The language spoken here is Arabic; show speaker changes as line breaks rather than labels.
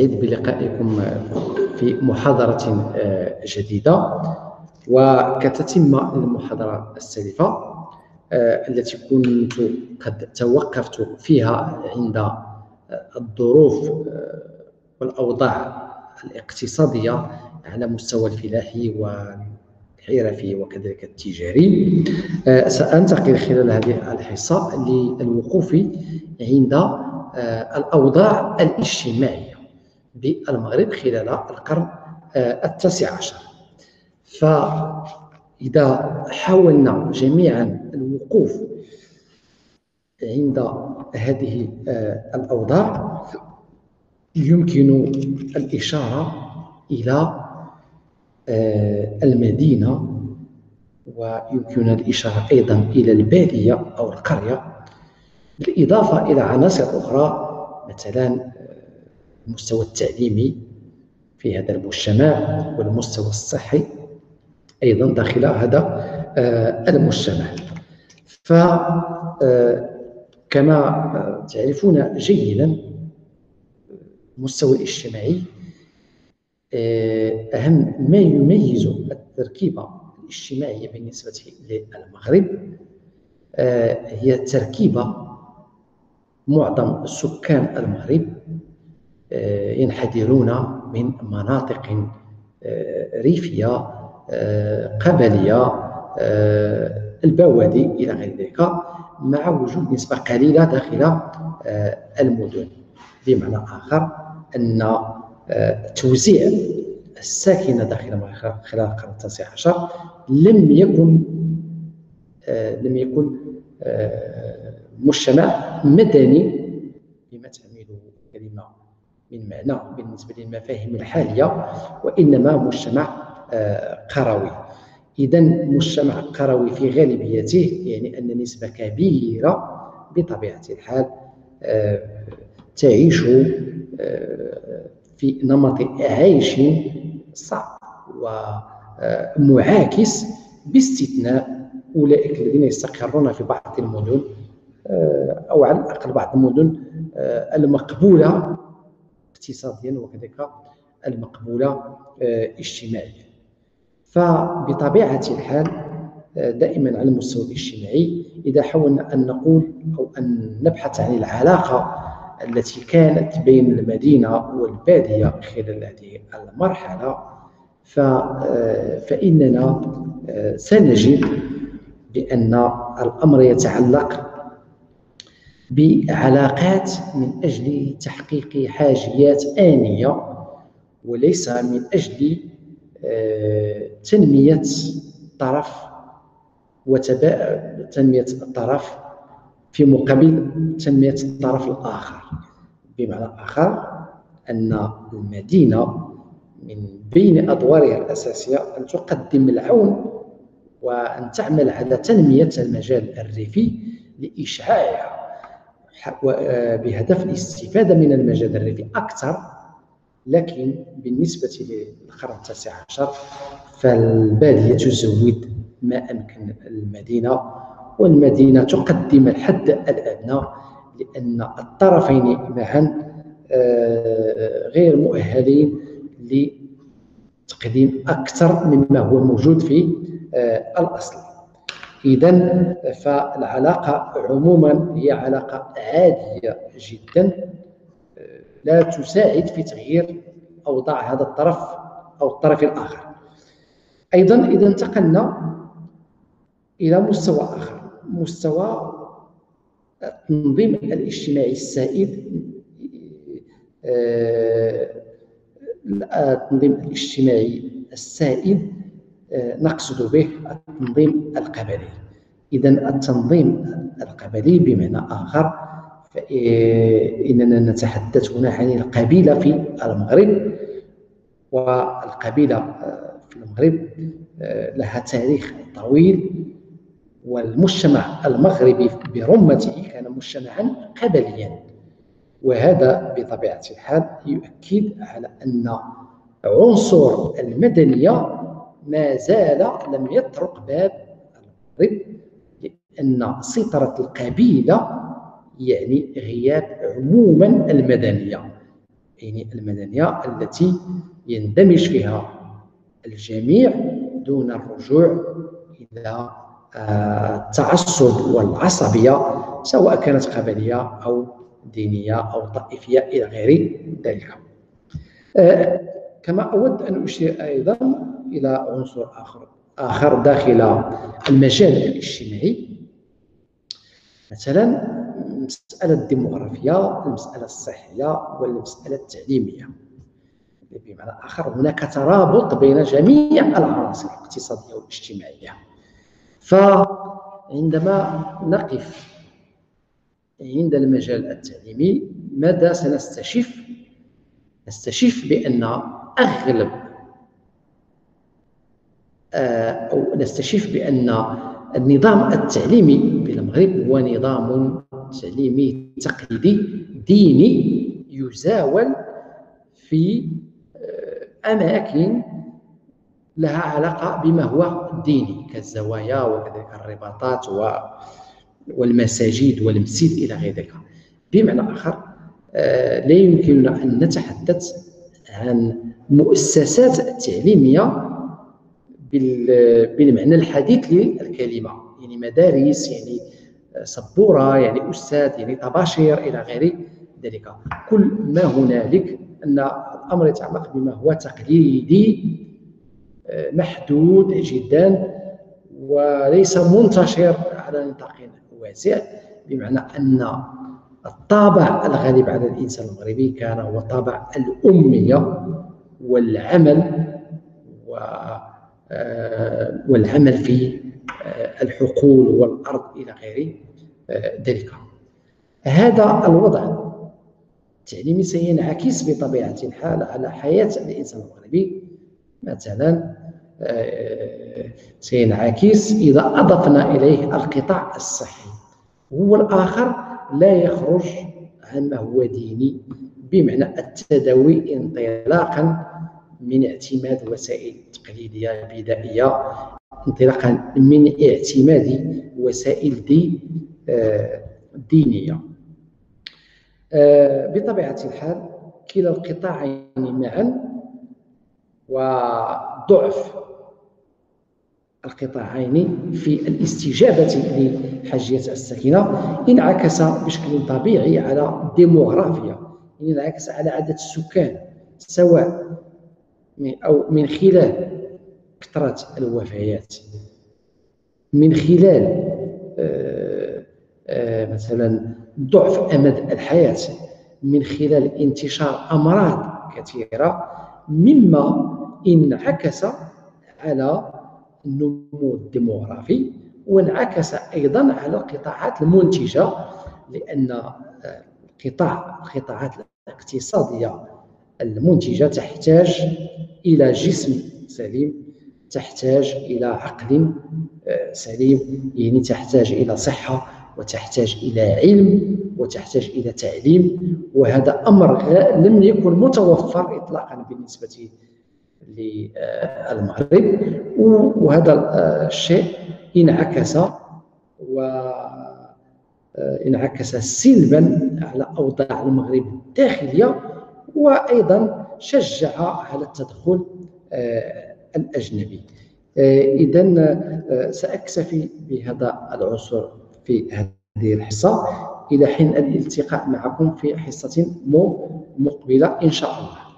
سعيد بلقائكم في محاضرة آه، جديدة. وكتتم المحاضرة السالفة آه، التي كنت قد توقفت فيها عند الظروف آه، والأوضاع الاقتصادية على مستوى الفلاحي والحرفي وكذلك التجاري. سأنتقل خلال هذه الحصة للوقوف عند الأوضاع الاجتماعية. بالمغرب خلال القرن آه، التاسع عشر. فإذا حاولنا جميعا الوقوف عند هذه آه، الأوضاع يمكن الإشارة إلى آه، المدينة ويمكن الإشارة أيضا إلى البادية أو القرية. بالإضافة إلى عناصر أخرى مثلا المستوى التعليمي في هذا المجتمع والمستوى الصحي أيضا داخل هذا آه، المجتمع. فكما آه، تعرفون جيدا المستوى الاجتماعي آه، أهم ما يميز التركيبة الاجتماعية بالنسبة للمغرب هي تركيبة معظم سكان المغرب آه، ينحدرون من مناطق آه، ريفية آه، قبلية البوادي إلى غير ذلك مع وجود نسبة قليلة داخل المدن. بمعنى آخر أن توزيع الساكنة داخل خلال القرن التاسع عشر لم يكن لم يكن مجتمع مدني كلمة من معنى بالنسبة للمفاهيم الحالية وإنما مجتمع آه، قروي. إذا مجتمع قروي في غالبيته يعني أن نسبة كبيرة بطبيعة الحال آه، تعيش آه، في نمط عيش صعب ومعاكس باستثناء أولئك الذين يستقرون في بعض المدن أو على الأقل بعض المدن المقبولة اقتصاديا وكذلك المقبولة آه، اجتماعيا فبطبيعة الحال آه، دائما على المستوى الاجتماعي إذا حاولنا أن نقول أو أن نبحث عن العلاقة التي كانت بين المدينة والبادية خلال هذه المرحلة آه، فإننا سنجد بأن الأمر يتعلق بعلاقات من أجل تحقيق حاجيات آنية وليس من أجل آه، تنمية الطرف وتنمية الطرف في مقابل تنمية الطرف الآخر. بمعنى آخر أن المدينة من بين أدوارها الأساسية أن تقدم العون وأن تعمل على تنمية المجال الريفي لإشعاع آه، بهدف الاستفادة من المجال الريفي أكثر لكن بالنسبة للقرن التاسع عشر فالبادية تزود ما أمكن المدينة والمدينة تقدم الحد الأدنى لأن الطرفين معا آه، غير مؤهلين لتقديم أكثر مما هو موجود في آه، الأصل. إذا فالعلاقة عموما هي علاقة عادية جدا لا تساعد في تغيير أوضاع هذا الطرف أو الطرف الآخر. أيضا إذا انتقلنا إلى مستوى آخر مستوى التنظيم الاجتماعي السائد التنظيم الاجتماعي السائد. نقصد به التنظيم القبلي. إذا التنظيم القبلي بمعنى آخر فإننا نتحدث هنا عن القبيلة في المغرب. والقبيلة في المغرب لها تاريخ طويل والمجتمع المغربي برمته كان مجتمعا قبليا. وهذا بطبيعة الحال يؤكد على أن عنصر المدنية ما زال لم يطرق باب المغرب لأن سيطرة القبيلة يعني غياب عموما المدنية يعني المدنية التي يندمج فيها الجميع دون الرجوع إلى آه، التعصب والعصبية سواء كانت قبلية أو دينية أو طائفية إلى غير ذلك. آه، كما أود أن أشير أيضا إلى عنصر آخر آخر داخل المجال الاجتماعي. مثلا المسألة الديمغرافية المسألة الصحية والمسألة التعليمية. بمعنى آخر هناك ترابط بين جميع العناصر الاقتصادية والاجتماعية. فعندما نقف عند المجال التعليمي ماذا سنستشف؟ نستشف بأن أغلب آه، أو نستشف بأن النظام التعليمي بالمغرب هو نظام تعليمي تقليدي ديني يزاول في آه، أماكن لها علاقة بما هو ديني كالزوايا وكذلك الرباطات والمساجد والمسجد إلى غير ذلك. بمعنى آخر آه، لا يمكننا أن نتحدث عن مؤسسات تعليمية بالمعنى الحديث للكلمة. يعني مدارس يعني سبورة يعني أستاذ يعني طباشير إلى غير ذلك. كل ما هنالك أن الأمر يتعلق بما هو تقليدي آه، محدود جدا وليس منتشر على نطاق واسع بمعنى أن الطابع الغالب على الإنسان المغربي كان هو طابع الأمية والعمل و آه، والعمل في آه، الحقول والأرض إلى غير آه، ذلك. هذا الوضع التعليمي سينعكس بطبيعة الحال على حياة الإنسان المغربي. مثلا سينعكس إذا أضفنا إليه القطاع الصحي. هو الآخر لا يخرج عن ما هو ديني بمعنى التداوي انطلاقا من اعتماد وسائل تقليدية بدائية انطلاقا من اعتماد وسائل دي آه، دينية. آه، بطبيعة الحال كلا القطاعين معا وضعف القطاعين في الاستجابة لحاجية السكنة انعكس بشكل طبيعي على الديموغرافيا انعكس على عدد السكان سواء أو من خلال كثرة الوفيات. من خلال آه، آه، مثلا ضعف أمد الحياة من خلال انتشار أمراض كثيرة مما انعكس على النمو الديموغرافي وانعكس أيضا على القطاعات المنتجة لأن آه، قطاع القطاعات الاقتصادية المنتجة تحتاج إلى جسم سليم تحتاج إلى عقل آه، سليم يعني تحتاج إلى صحة وتحتاج إلى علم وتحتاج إلى تعليم وهذا أمر لم يكن متوفر اطلاقا بالنسبة للمغرب وهذا الشيء انعكس و انعكس سلبا على أوضاع المغرب الداخلية وأيضا شجع على التدخل آه، الأجنبي. آه، اذا آه، سأكتفي بهذا العنصر في هذه الحصة إلى حين الالتقاء معكم في حصة مقبلة إن شاء الله.